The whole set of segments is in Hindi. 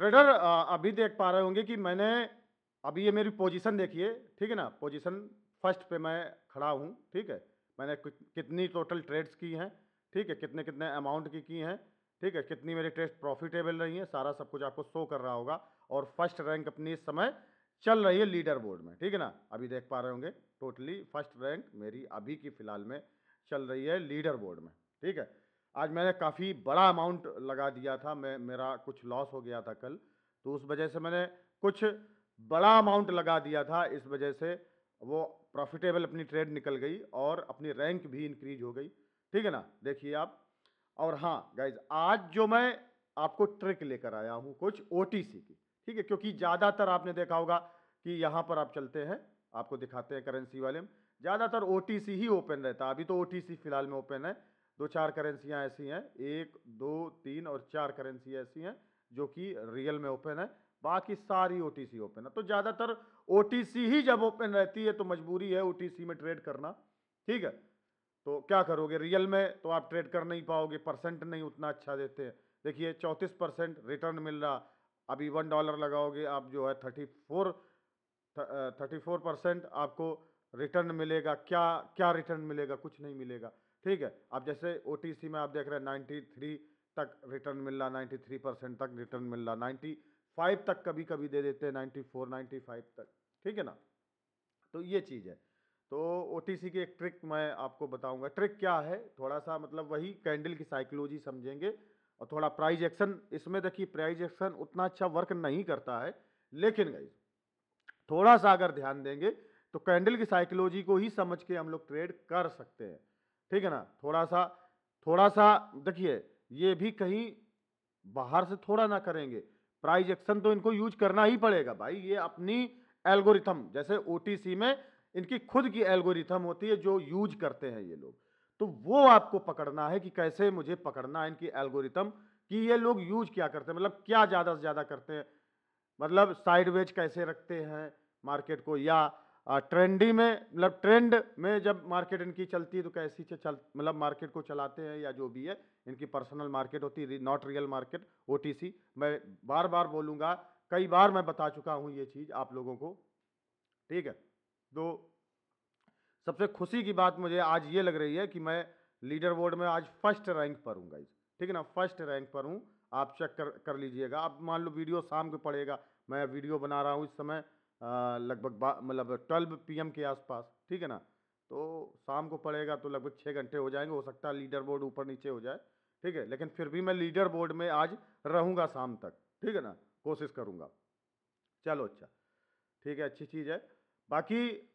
ट्रेडर अभी देख पा रहे होंगे कि मैंने अभी ये मेरी पोजीशन देखिए, ठीक है ना? पोजीशन फ़र्स्ट पे मैं खड़ा हूँ, ठीक है? मैंने कितनी टोटल ट्रेड्स की हैं, ठीक है? कितने कितने अमाउंट की की हैं, ठीक है? कितनी मेरी ट्रेड्स प्रॉफिटेबल रही हैं, सारा सब कुछ आपको शो कर रहा होगा और फ़र्स्ट रैंक अपनी इस समय चल रही है लीडर बोर्ड में, ठीक है ना? अभी देख पा रहे होंगे, टोटली फ़र्स्ट रैंक मेरी अभी की फ़िलहाल में चल रही है लीडर बोर्ड में, ठीक है? आज मैंने काफ़ी बड़ा अमाउंट लगा दिया था, मैं, मेरा कुछ लॉस हो गया था कल तो उस वजह से मैंने कुछ बड़ा अमाउंट लगा दिया था, इस वजह से वो प्रॉफिटेबल अपनी ट्रेड निकल गई और अपनी रैंक भी इंक्रीज हो गई। ठीक है ना? देखिए आप, और हाँ गाइज़ आज जो मैं आपको ट्रिक लेकर आया हूँ कुछ ओटीसी की, ठीक है? क्योंकि ज़्यादातर आपने देखा होगा कि यहाँ पर आप चलते हैं, आपको दिखाते हैं करेंसी वाले में, ज़्यादातर ओटीसी ही ओपन रहता है, अभी तो ओटीसी फ़िलहाल में ओपन है दो चार करेंसियाँ ऐसी हैं, एक, दो, तीन और चार करेंसी ऐसी हैं, जो कि रियल में ओपन है, बाकी सारी ओटीसी ओपन है। तो ज़्यादातर ओटीसी ही जब ओपन रहती है तो मजबूरी है ओटीसी में ट्रेड करना, ठीक है? तो क्या करोगे? रियल में तो आप ट्रेड कर नहीं पाओगे, परसेंट नहीं उतना अच्छा देते हैं। देखिए, चौंतीस परसेंट रिटर्न मिल रहा, अभी वन डॉलर लगाओगे, आप जो है thirty four thirty four percent आपको रिटर्न मिलेगा। क्या क्या रिटर्न मिलेगा? कुछ नहीं मिलेगा। ठीक है, अब जैसे ओटीसी में आप देख रहे हैं नाइन्टी तक रिटर्न मिल रहा नाइन्टी परसेंट तक रिटर्न मिल रहा नाइन्टी फाइव तक कभी कभी दे देते हैं नाइन्टी फोर नाइन्टी फाइव तक, ठीक है ना? तो ये चीज़ है। तो ओटीसी की एक ट्रिक मैं आपको बताऊँगा। ट्रिक क्या है? थोड़ा सा मतलब वही कैंडल की साइकोलॉजी समझेंगे और थोड़ा प्राइज एक्शन इसमें देखिए प्राइज एक्शन उतना अच्छा वर्क नहीं करता है, लेकिन गई थोड़ा सा अगर ध्यान देंगे तो कैंडल की साइकोलॉजी को ही समझ के हम लोग ट्रेड कर सकते हैं। ठीक है ना? थोड़ा सा थोड़ा सा देखिए, ये भी कहीं बाहर से थोड़ा ना करेंगे। प्राइज एक्शन तो इनको यूज़ करना ही पड़ेगा भाई, ये अपनी एल्गोरिथम जैसे ओटीसी में इनकी खुद की एल्गोरिथम होती है जो यूज़ करते हैं ये लोग। तो वो आपको पकड़ना है कि कैसे मुझे पकड़ना है इनकी एल्गोरिथम कि ये लोग यूज़ क्या करते हैं मतलब क्या ज़्यादा से ज़्यादा करते हैं। मतलब साइडवेज कैसे रखते हैं मार्केट को या ट्रेंडी में मतलब ट्रेंड में जब मार्केट इनकी चलती है तो कैसी चल मतलब मार्केट को चलाते हैं या जो भी है, इनकी पर्सनल मार्केट होती है नॉट रियल मार्केट ओटीसी मैं बार बार बोलूँगा, कई बार मैं बता चुका हूँ ये चीज़ आप लोगों को, ठीक है? तो सबसे खुशी की बात मुझे आज ये लग रही है कि मैं लीडर बोर्ड में आज फ़र्स्ट रैंक पर हूँ गाइज़ ठीक है ना? फ़र्स्ट रैंक पर हूँ। आप चेक कर कर लीजिएगा। अब मान लो वीडियो शाम को पड़ेगा। मैं वीडियो बना रहा हूँ इस समय। लगभग मतलब ट्वेल्व पीएम के आसपास, ठीक है ना? तो शाम को पड़ेगा तो लगभग छः घंटे हो जाएँगे, हो सकता है लीडर बोर्ड ऊपर नीचे हो जाए, ठीक है? लेकिन फिर भी मैं लीडर बोर्ड में आज रहूँगा शाम तक, ठीक है ना? कोशिश करूँगा। चलो अच्छा ठीक है, अच्छी चीज़ है। बाकी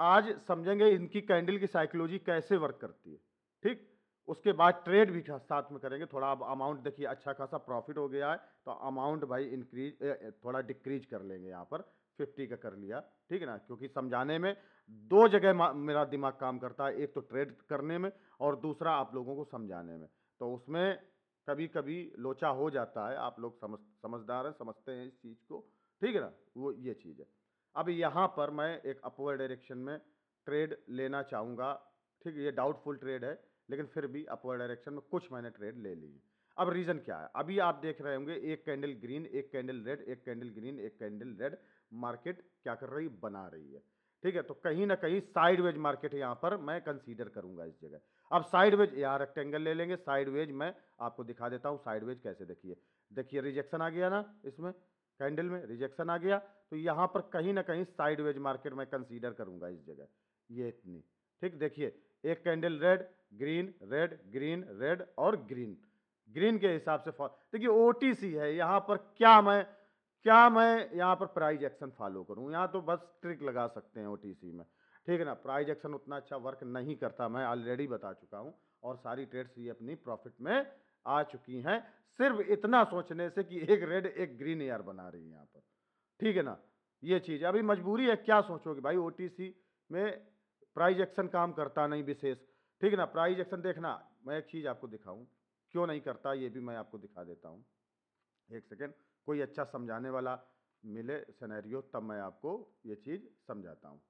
आज समझेंगे इनकी कैंडल की साइकोलॉजी कैसे वर्क करती है, ठीक? उसके बाद ट्रेड भी साथ में करेंगे, थोड़ा अब अमाउंट देखिए अच्छा खासा प्रॉफिट हो गया है तो अमाउंट भाई इंक्रीज थोड़ा डिक्रीज कर लेंगे यहाँ पर फिफ्टी का कर लिया, ठीक है ना? क्योंकि समझाने में दो जगह मेरा दिमाग काम करता है, एक तो ट्रेड करने में और दूसरा आप लोगों को समझाने में। तो उसमें कभी कभी लोचा हो जाता है, आप लोग समझ, समझदार हैं, समझते हैं इस चीज़ को, ठीक है ना? वो ये चीज़ है। अब यहाँ पर मैं एक अपवर्ड डायरेक्शन में ट्रेड लेना चाहूँगा, ठीक है? ये डाउटफुल ट्रेड है, लेकिन फिर भी अपवर्ड डायरेक्शन में कुछ मैंने ट्रेड ले ली अब रीज़न क्या है? अभी आप देख रहे होंगे, एक कैंडल ग्रीन, एक कैंडल रेड, एक कैंडल ग्रीन, एक कैंडल रेड, मार्केट क्या कर रही, बना रही है। ठीक है तो कहीं ना कहीं साइडवेज मार्केट यहाँ पर मैं कंसीडर करूँगा इस जगह। अब साइडवेज, यहाँ रेक्टेंगल ले लेंगे, साइडवेज मैं आपको दिखा देता हूँ साइडवेज कैसे देखिए। देखिए रिजेक्शन आ गया ना इसमें कैंडल में रिजेक्शन आ गया तो यहाँ पर कहीं ना कहीं साइडवेज मार्केट मैं कंसीडर करूँगा इस जगह। ये इतनी, ठीक, देखिए, एक candle red green red green red और ग्रीन ग्रीन के हिसाब से देखिए ओटीसी है, यहाँ पर क्या मैं क्या मैं यहाँ पर प्राइज एक्शन फॉलो करूँ? यहाँ तो बस ट्रिक लगा सकते हैं ओटीसी में। ठीक है ना? प्राइज एक्शन उतना अच्छा वर्क नहीं करता, मैं ऑलरेडी बता चुका हूँ, और सारी ट्रेड्स ये अपनी प्रॉफिट में आ चुकी हैं। सिर्फ़ इतना सोचने से कि एक रेड एक ग्रीन एयर बना रही है यहाँ पर। ठीक है ना? ये चीज़ अभी मजबूरी है, क्या सोचोगे भाई? ओटीसी में प्राइज एक्शन काम करता नहीं विशेष। ठीक है ना? प्राइज एक्शन देखना, मैं एक चीज़ आपको दिखाऊँ। क्यों नहीं करता, ये भी मैं आपको दिखा देता हूँ। एक सेकेंड, कोई अच्छा समझाने वाला मिले सनेरियो तब मैं आपको ये चीज़ समझाता हूँ।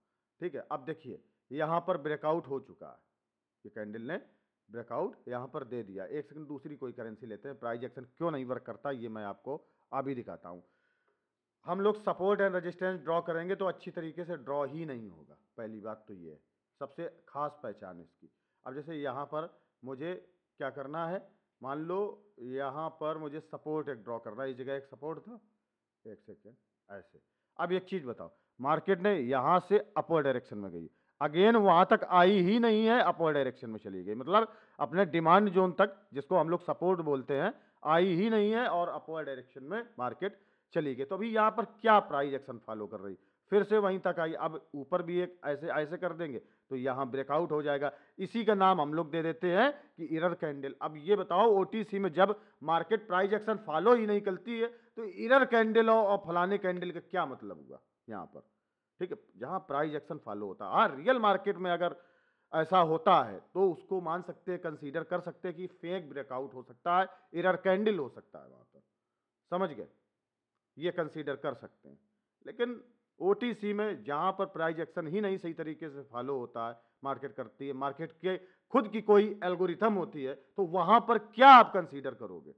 ठीक है, अब देखिए, यहाँ पर ब्रेकआउट हो चुका है। ये कैंडल ने ब्रेकआउट यहाँ पर दे दिया। एक सेकंड, दूसरी कोई करेंसी लेते हैं। प्राइज एक्शन क्यों नहीं वर्क करता, ये मैं आपको अभी दिखाता हूँ। हम लोग सपोर्ट एंड रेजिस्टेंस ड्रॉ करेंगे तो अच्छी तरीके से ड्रॉ ही नहीं होगा। पहली बात तो ये है। सबसे खास पहचान इसकी। अब जैसे यहाँ पर मुझे क्या करना है? मान लो यहाँ पर मुझे सपोर्ट एक ड्रॉ करना है। इस जगह एक सपोर्ट था। एक सेकेंड ऐसे। अब एक चीज़ बताओ। मार्केट ने यहाँ से अपवर्ड डायरेक्शन में गई। अगेन वहाँ तक आई ही नहीं है अपवर्ड डायरेक्शन में चली गई। मतलब अपने डिमांड जोन तक, जिसको हम लोग सपोर्ट बोलते हैं, आई ही नहीं है और अपवर्ड डायरेक्शन में मार्केट चली गई। तो अभी यहाँ पर क्या प्राइस एक्शन फॉलो कर रही? फिर से वहीं तक आई। अब ऊपर भी एक ऐसे ऐसे कर देंगे तो यहाँ ब्रेकआउट हो जाएगा। इसी का नाम हम लोग दे देते हैं कि इरर कैंडल अब ये बताओ ओटीसी में जब मार्केट प्राइस एक्शन फॉलो ही नहीं करती है तो इरर कैंडल और फलाने कैंडल का क्या मतलब हुआ यहाँ पर? ठीक है, जहाँ प्राइस एक्शन फॉलो होता। है हाँ रियल मार्केट में अगर ऐसा होता है तो उसको मान सकते हैं कंसीडर कर सकते हैं कि फेक ब्रेकआउट हो सकता है इरर कैंडल हो सकता है वहाँ पर। समझ गए? ये कंसीडर कर सकते हैं। लेकिन ओटीसी में जहाँ पर प्राइज एक्शन ही नहीं सही तरीके से फॉलो होता है मार्केट करती है मार्केट के खुद की कोई एल्गोरिथम होती है तो वहाँ पर क्या आप कंसीडर करोगे?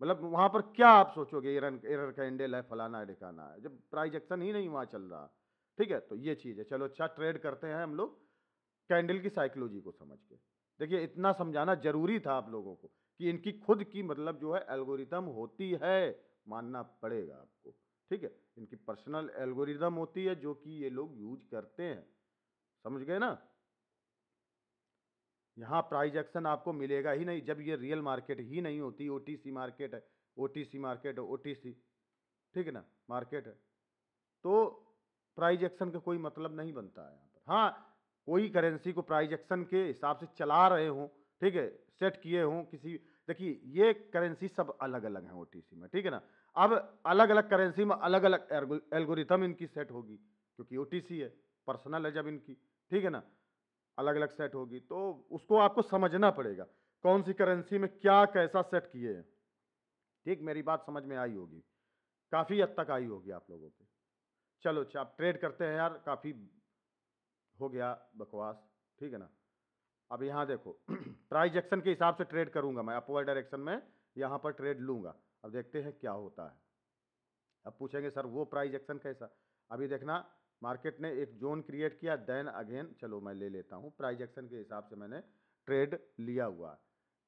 मतलब वहाँ पर क्या आप सोचोगे एरर एरर कैंडल है फलाना है ढिकाना है? जब प्राइज एक्शन ही नहीं वहाँ चल रहा, ठीक है? तो ये चीज़ है। चलो अच्छा ट्रेड करते हैं हम लोग कैंडल की साइकोलॉजी को समझ के। देखिए, इतना समझाना ज़रूरी था आप लोगों को कि इनकी खुद की मतलब जो है एल्गोरिथम होती है, मानना पड़ेगा आपको। ठीक है? इनकी पर्सनल एल्गोरिदम होती है जो कि ये लोग यूज़ करते हैं। समझ गए ना? यहाँ प्राइज एक्शन आपको मिलेगा ही नहीं जब ये रियल मार्केट ही नहीं होती ओटीसी मार्केट है, OTC मार्केट है ओ ठीक है ना? मार्केट है। तो प्राइज एक्शन का कोई मतलब नहीं बनता है यहाँ पर। हाँ कोई करेंसी को प्राइज एक्शन के हिसाब से चला रहे हों, ठीक है? सेट किए हों किसी, देखिए, ये करेंसी सब अलग अलग हैं ओ में, ठीक है ना? अब अलग अलग करेंसी में अलग अलग एल्गोरिथम इनकी सेट होगी, क्योंकि ओटीसी है, पर्सनल है जब इनकी, ठीक है ना? अलग अलग सेट होगी तो उसको आपको समझना पड़ेगा, कौन सी करेंसी में क्या, कैसा सेट किए हैं। ठीक, मेरी बात समझ में आई होगी, काफ़ी हद तक आई होगी आप लोगों की चलो अच्छा आप ट्रेड करते हैं यार, काफ़ी हो गया बकवास, ठीक है ना? अब यहाँ देखो प्राइज एक्शन के हिसाब से ट्रेड करूँगा मैं अपवर्ड डायरेक्शन में, यहाँ पर ट्रेड लूँगा। अब देखते हैं क्या होता है। अब पूछेंगे, सर, वो प्राइज एक्शन कैसा? अभी देखना मार्केट ने एक जोन क्रिएट किया देन अगेन चलो मैं ले लेता हूँ। प्राइज एक्शन के हिसाब से मैंने ट्रेड लिया हुआ है।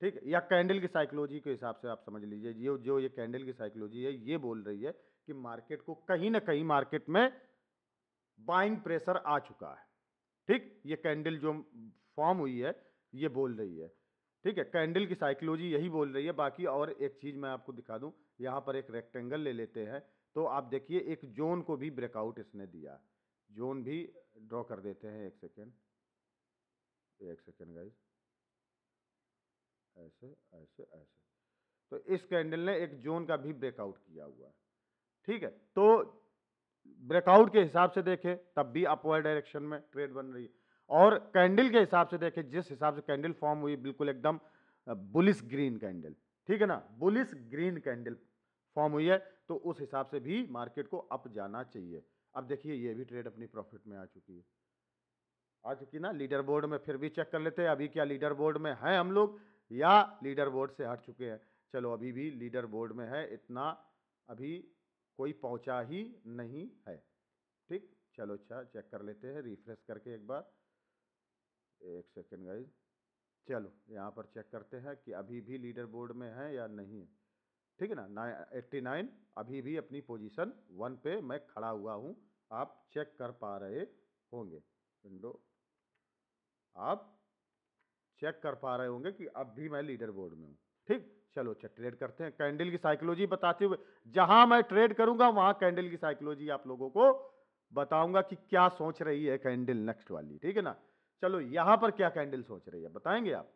ठीक? या कैंडल की साइकोलॉजी के हिसाब से आप समझ लीजिए। ये, जो ये कैंडल की साइकोलॉजी है, ये बोल रही है कि मार्केट को कहीं ना कहीं मार्केट में बाइंग प्रेशर आ चुका है। ठीक? ये कैंडल जो फॉर्म हुई है, ये बोल रही है। ठीक है, कैंडल की साइकोलॉजी यही बोल रही है। बाकी और एक चीज़ मैं आपको दिखा दूँ, यहाँ पर एक रेक्टेंगल ले लेते हैं। तो आप देखिए, एक जोन को भी ब्रेकआउट इसने दिया। जोन भी ड्रॉ कर देते हैं, एक सेकेंड एक सेकेंड गाइज़ ऐसे ऐसे ऐसे। तो इस कैंडल ने एक जोन का भी ब्रेकआउट किया हुआ है। ठीक है तो ब्रेकआउट के हिसाब से देखें, तब भी अपवर्ड डायरेक्शन में ट्रेड बन रही है। और कैंडल के हिसाब से देखें, जिस हिसाब से कैंडल फॉर्म हुई, बिल्कुल एकदम बुलिस ग्रीन कैंडल, ठीक है ना? बुलिस ग्रीन कैंडल फॉर्म हुई है तो उस हिसाब से भी मार्केट को अप जाना चाहिए। अब देखिए, ये भी ट्रेड अपनी प्रॉफिट में आ चुकी है। आ चुकी ना? लीडर बोर्ड में फिर भी चेक कर लेते हैं, अभी क्या लीडर बोर्ड में है हम लोग, या लीडर बोर्ड से हट चुके हैं। चलो, अभी भी लीडर बोर्ड में है, इतना अभी कोई पहुँचा ही नहीं है, ठीक? चलो अच्छा चेक कर लेते हैं, रिफ्रेश करके एक बार। एक सेकेंड गाइज़ चलो, यहाँ पर चेक करते हैं कि अभी भी लीडर बोर्ड में है या नहीं ठीक है ना? नाइन एट्टी नाइन अभी भी अपनी पोजीशन वन पे मैं खड़ा हुआ हूँ। आप चेक कर पा रहे होंगे। विंडो आप चेक कर पा रहे होंगे कि अब भी मैं लीडर बोर्ड में हूँ। ठीक? चलो अच्छा ट्रेड करते हैं। कैंडल की साइकोलॉजी बताते हुए, जहाँ मैं ट्रेड करूँगा, वहाँ कैंडल की साइकोलॉजी आप लोगों को बताऊँगा कि क्या सोच रही है कैंडल नेक्स्ट वाली। ठीक है ना? चलो यहाँ पर क्या कैंडल सोच रही है, बताएँगे आप?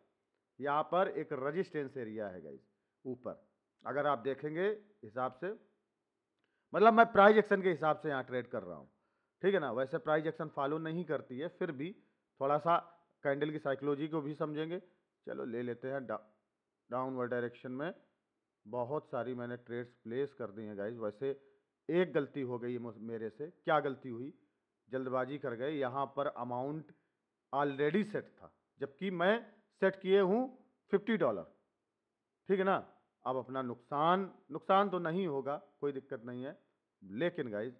यहाँ पर एक रजिस्टेंस एरिया है गाइस ऊपर। अगर आप देखेंगे हिसाब से मतलब मैं प्राइज एक्शन के हिसाब से यहाँ ट्रेड कर रहा हूँ, ठीक है ना? वैसे प्राइज एक्शन फॉलो नहीं करती है, फिर भी थोड़ा सा कैंडल की साइकोलॉजी को भी समझेंगे। चलो ले लेते हैं डाउनवर्ड डायरेक्शन में बहुत सारी मैंने ट्रेड्स प्लेस कर दी हैं गाइज़ वैसे एक गलती हो गई मेरे से। क्या गलती हुई? जल्दबाजी कर गए, यहाँ पर अमाउंट ऑलरेडी सेट था जबकि मैं सेट किए हूँ फिफ्टी डॉलर ठीक है ना? अब अपना नुकसान नुकसान तो नहीं होगा कोई दिक्कत नहीं है। लेकिन गाइज़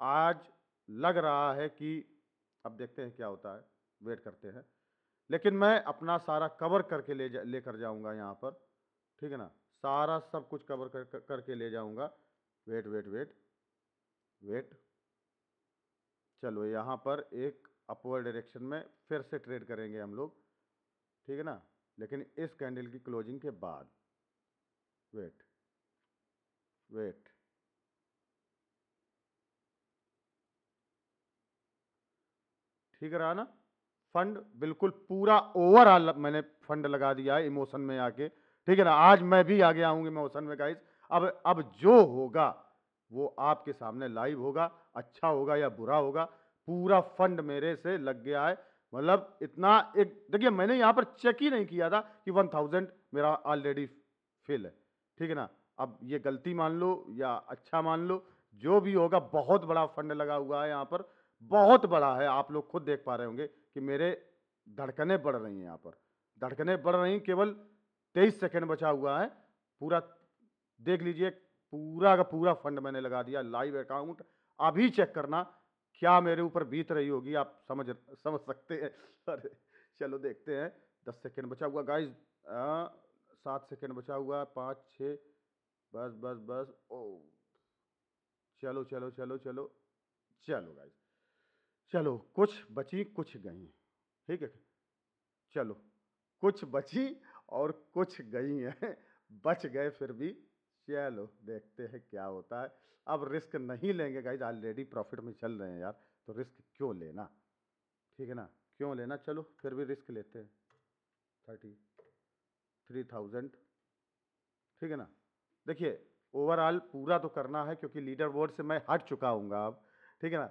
आज लग रहा है कि अब देखते हैं क्या होता है वेट करते हैं। लेकिन मैं अपना सारा कवर करके ले जा लेकर जाऊँगा यहाँ पर। ठीक है ना? सारा सब कुछ कवर कर, कर, करके ले जाऊँगा। वेट वेट वेट वेट चलो यहाँ पर एक अपवर्ड डायरेक्शन में फिर से ट्रेड करेंगे हम लोग। ठीक है ना? लेकिन इस कैंडल की क्लोजिंग के बाद। वेट वेट ठीक रहा ना? फंड बिल्कुल पूरा ओवरऑल मैंने फंड लगा दिया है इमोशन में आके। ठीक है ना? आज मैं भी आगे आऊँगी इमोशन में गाइस अब अब जो होगा, वो आपके सामने लाइव होगा अच्छा होगा या बुरा होगा। पूरा फंड मेरे से लग गया है। मतलब इतना एक, देखिए मैंने यहाँ पर चेक ही नहीं किया था कि वन थाउज़ेंड मेरा ऑलरेडी फेल है। ठीक है ना? अब ये गलती मान लो या अच्छा मान लो, जो भी होगा, बहुत बड़ा फंड लगा हुआ है यहाँ पर। बहुत बड़ा है, आप लोग खुद देख पा रहे होंगे कि मेरे धड़कने बढ़ रही हैं यहाँ पर। धड़कने बढ़ रही, केवल तेईस सेकेंड बचा हुआ है। पूरा, देख लीजिए, पूरा का पूरा फंड मैंने लगा दिया लाइव अकाउंट अभी चेक करना। क्या मेरे ऊपर बीत रही होगी? आप समझ समझ सकते हैं। अरे, चलो देखते हैं। दस सेकेंड बचा हुआ गाइस सात सेकेंड बचा हुआ, पाँच छः बस बस बस। ओ। चलो चलो चलो चलो। चलो गाइस चलो, कुछ बची, कुछ गई। ठीक है? चलो। कुछ बची और कुछ गई हैं। बच गए फिर भी। चलो देखते हैं, क्या होता है? अब रिस्क नहीं लेंगे गाइज़ ऑलरेडी प्रॉफिट में चल रहे हैं यार तो रिस्क क्यों लेना? ठीक है ना? क्यों लेना? चलो, फिर भी रिस्क लेते हैं। Thirty, three thousand. ठीक है ना? देखिए ओवरऑल पूरा तो करना है, क्योंकि लीडर बोर्ड से मैं हट चुका हूँ अब। ठीक है ना?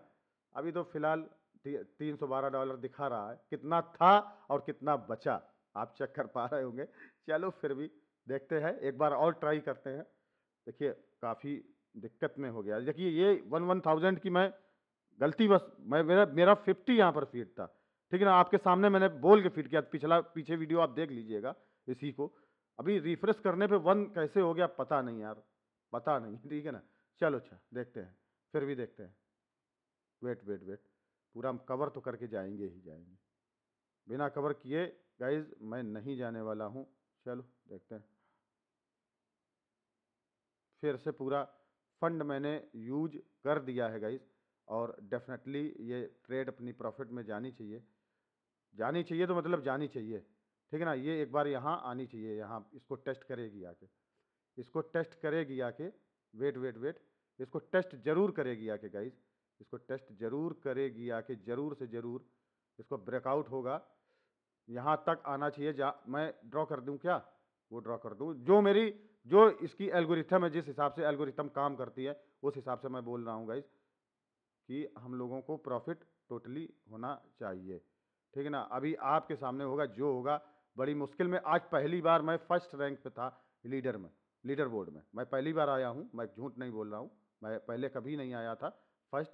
अभी तो फ़िलहाल तीन सौ बारह डॉलर दिखा रहा है। कितना था और कितना बचा, आप चेक कर पा रहे होंगे। चलो, फिर भी देखते हैं, एक बार और ट्राई करते हैं। देखिए, काफ़ी दिक्कत में हो गया। देखिए, ये वन वन थाउज़ेंड की मैं गलती बस, मैं, मेरा मेरा फिफ्टी यहाँ पर फीट था। ठीक है ना, आपके सामने मैंने बोल के फीट किया, पिछला, पीछे वीडियो आप देख लीजिएगा इसी को। अभी रिफ्रेश करने पे वन कैसे हो गया, पता नहीं यार, पता नहीं, ठीक है ना। चलो अच्छा देखते हैं, फिर भी देखते हैं। वेट वेट वेट पूरा हम कवर तो करके जाएँगे ही जाएँगे। बिना कवर किए गाइज़ मैं नहीं जाने वाला हूँ। चलो, देखते हैं। फिर से पूरा फंड मैंने यूज़ कर दिया है गाइज़ और डेफिनेटली ये ट्रेड अपनी प्रॉफिट में जानी चाहिए। जानी चाहिए तो मतलब जानी चाहिए, ठीक है ना? ये एक बार यहाँ आनी चाहिए, यहाँ इसको टेस्ट करेगी आके। इसको टेस्ट करेगी आके वेट वेट वेट इसको टेस्ट ज़रूर करेगी आके गाइज़ इसको टेस्ट ज़रूर करेगी आके, ज़रूर से ज़रूर इसको ब्रेकआउट होगा। यहाँ तक आना चाहिए, जा, मैं ड्रॉ कर दूँ क्या? वो ड्रॉ कर दूँ। जो मेरी जो इसकी एल्गोरिथम है, जिस हिसाब से एल्गोरिथम काम करती है, उस हिसाब से मैं बोल रहा हूँ गाइज़ कि हम लोगों को प्रॉफिट टोटली होना चाहिए। ठीक है ना? अभी आपके सामने होगा, जो होगा, बड़ी मुश्किल में, आज पहली बार मैं फ़र्स्ट रैंक पे था लीडर में लीडर बोर्ड में। मैं पहली बार आया हूँ, मैं झूठ नहीं बोल रहा हूँ, मैं पहले कभी नहीं आया था फ़र्स्ट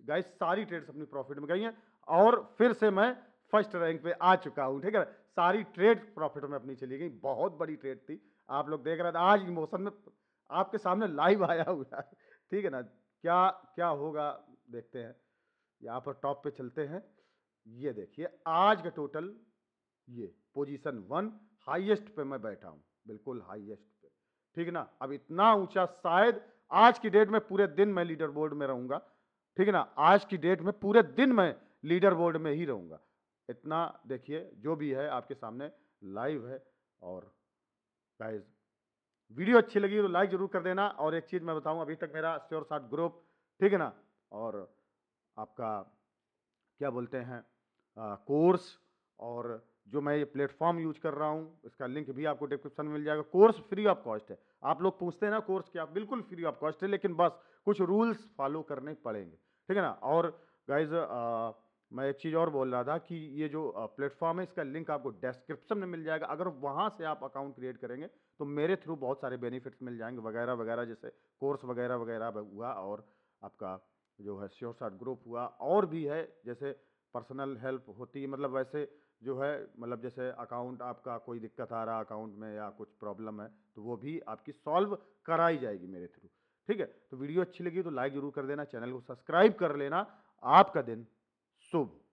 गाइस सारी ट्रेड्स अपनी प्रॉफिट में गई हैं, और फिर से मैं फ़र्स्ट रैंक पे आ चुका हूँ, ठीक है सारी ट्रेड प्रॉफिट में अपनी चली गई, बहुत बड़ी ट्रेड थी। आप लोग देख रहे थे, आज इमोशन में आपके सामने लाइव आया हुआ है। ठीक है ना? क्या क्या होगा? देखते हैं। यहाँ पर टॉप पे चलते हैं। ये देखिए, आज का टोटल ये पोजीशन वन हाईएस्ट पे मैं बैठा हूँ। बिल्कुल हाईएस्ट पे। ठीक है ना? अब इतना ऊँचा शायद आज की डेट में पूरे दिन मैं लीडर बोर्ड में रहूँगा। ठीक है ना? आज की डेट में पूरे दिन मैं लीडर बोर्ड में ही रहूँगा। इतना देखिए, जो भी है आपके सामने लाइव है और गाइज़ वीडियो अच्छी लगी तो लाइक ज़रूर कर देना और एक चीज़ मैं बताऊँ, अभी तक मेरा श्योर साथ ग्रुप ठीक है ना? और आपका, क्या बोलते हैं कोर्स और जो मैं ये प्लेटफॉर्म यूज़ कर रहा हूँ, इसका लिंक भी आपको डिस्क्रिप्शन में मिल जाएगा। कोर्स फ्री ऑफ़ कॉस्ट है। आप लोग पूछते हैं ना कोर्स क्या, बिल्कुल फ्री ऑफ़ कॉस्ट है, लेकिन बस कुछ रूल्स फॉलो करने पड़ेंगे, ठीक है ना? और गाइज़ मैं एक चीज़ और बोल रहा था कि ये जो प्लेटफॉर्म है, इसका लिंक आपको डिस्क्रिप्शन में मिल जाएगा। अगर वहाँ से आप अकाउंट क्रिएट करेंगे तो मेरे थ्रू बहुत सारे बेनिफिट्स मिल जाएँगे, वगैरह वगैरह, जैसे कोर्स वगैरह वगैरह हुआ और आपका जो है श्योर साट ग्रुप हुआ, और भी है, जैसे पर्सनल हेल्प होती है मतलब वैसे जो है मतलब जैसे अकाउंट आपका कोई दिक्कत आ रहा अकाउंट में या कुछ प्रॉब्लम है तो वो भी आपकी सॉल्व कराई जाएगी मेरे थ्रू ठीक है? तो वीडियो अच्छी लगी तो लाइक ज़रूर कर देना, चैनल को सब्सक्राइब कर लेना, आपका दिन शुभ